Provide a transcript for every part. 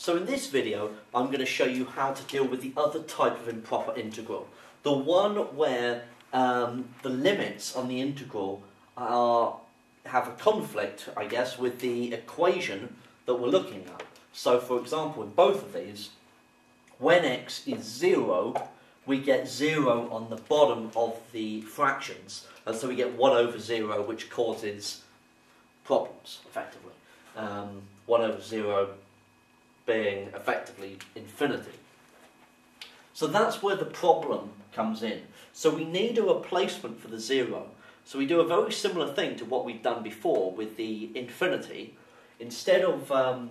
So in this video, I'm going to show you how to deal with the other type of improper integral. The one where um, the limits on the integral are, have a conflict, I guess, with the equation that we're looking at. So for example, in both of these, when x is 0, we get 0 on the bottom of the fractions, and so we get 1 over 0, which causes problems, effectively. Um, 1 over 0 being effectively infinity. So that's where the problem comes in. So we need a replacement for the zero. So we do a very similar thing to what we've done before with the infinity. Instead of um,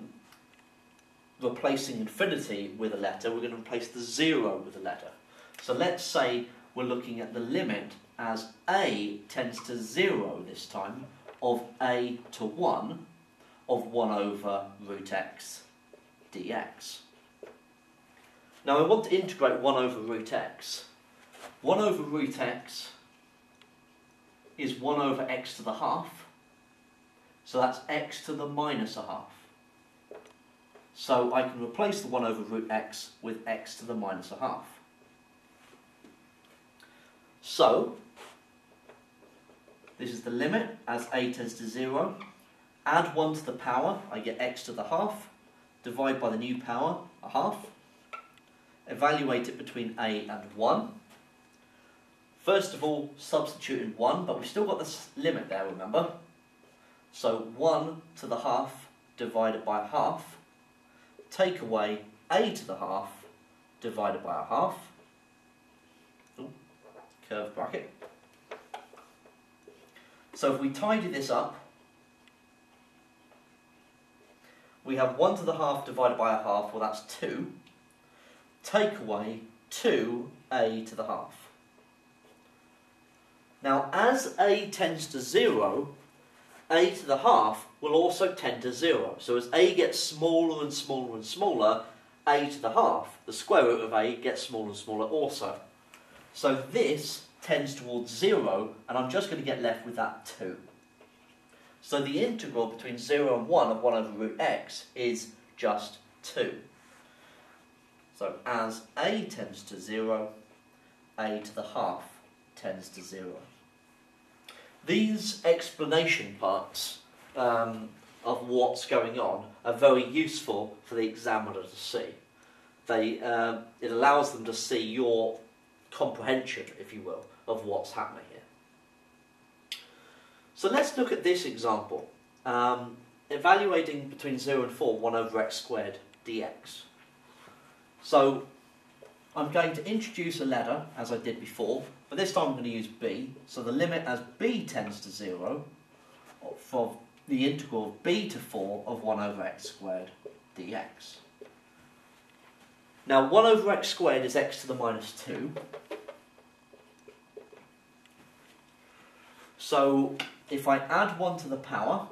replacing infinity with a letter, we're going to replace the zero with a letter. So let's say we're looking at the limit as a tends to 0 this time of a to 1 of 1 over root x dx. Now I want to integrate 1 over root x. 1 over root x is 1 over x to the half. So that's x to the minus a half. So I can replace the 1 over root x with x to the minus a half. So, this is the limit as a tends to 0. Add 1 to the power, I get x to the half divide by the new power, a half, evaluate it between a and 1. First of all, substitute in 1, but we've still got this limit there, remember? So 1 to the half divided by half, take away a to the half divided by a half, Ooh, curved bracket. So if we tidy this up, we have 1 to the half divided by a half, well that's 2. Take away 2a to the half. Now as a tends to 0, a to the half will also tend to 0. So as a gets smaller and smaller and smaller, a to the half, the square root of a, gets smaller and smaller also. So this tends towards 0, and I'm just going to get left with that 2. So the integral between 0 and 1 of 1 over root x is just 2. So as a tends to 0, a to the half tends to 0. These explanation parts um, of what's going on are very useful for the examiner to see. They, uh, it allows them to see your comprehension, if you will, of what's happening here. So let's look at this example. Um, evaluating between 0 and 4, 1 over x squared dx. So I'm going to introduce a letter, as I did before, but this time I'm going to use b. So the limit as b tends to 0 for the integral of b to 4 of 1 over x squared dx. Now 1 over x squared is x to the minus 2. So if I add 1 to the power,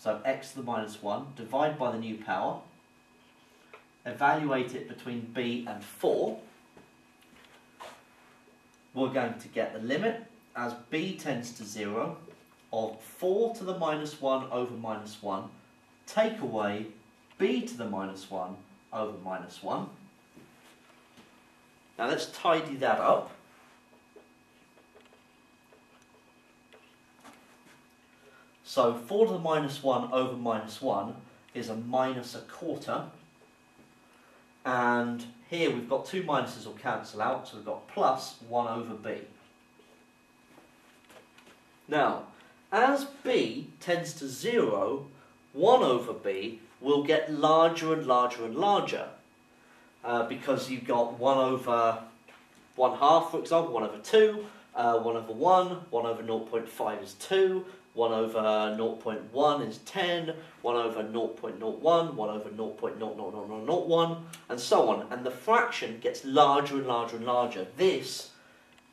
so x to the minus 1, divide by the new power, evaluate it between b and 4, we're going to get the limit as b tends to 0 of 4 to the minus 1 over minus 1, take away b to the minus 1 over minus 1. Now let's tidy that up. So 4 to the minus 1 over minus 1 is a minus a quarter. And here we've got two minuses will cancel out, so we've got plus 1 over b. Now, as b tends to 0, 1 over b will get larger and larger and larger. Uh, because you've got 1 over 1 half, for example, 1 over 2, uh, 1 over 1, 1 over 0.5 is 2, 1 over 0.1 is 10, 1 over 0.01, 1 over 0.00001, and so on. And the fraction gets larger and larger and larger. This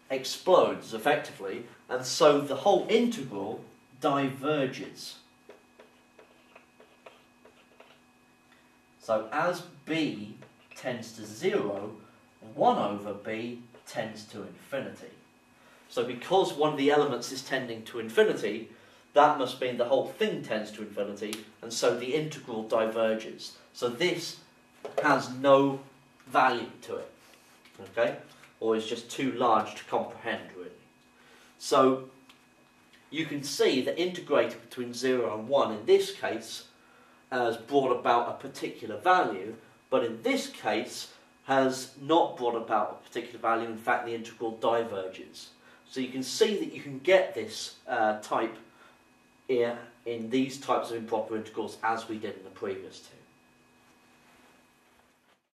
explodes, effectively, and so the whole integral diverges. So as b tends to 0, 1 over b tends to infinity. So because one of the elements is tending to infinity, that must mean the whole thing tends to infinity, and so the integral diverges. So this has no value to it, okay? Or is just too large to comprehend, really. So you can see that integrating between 0 and 1 in this case has brought about a particular value, but in this case has not brought about a particular value. In fact, the integral diverges. So you can see that you can get this uh, type here in these types of improper integrals as we did in the previous two.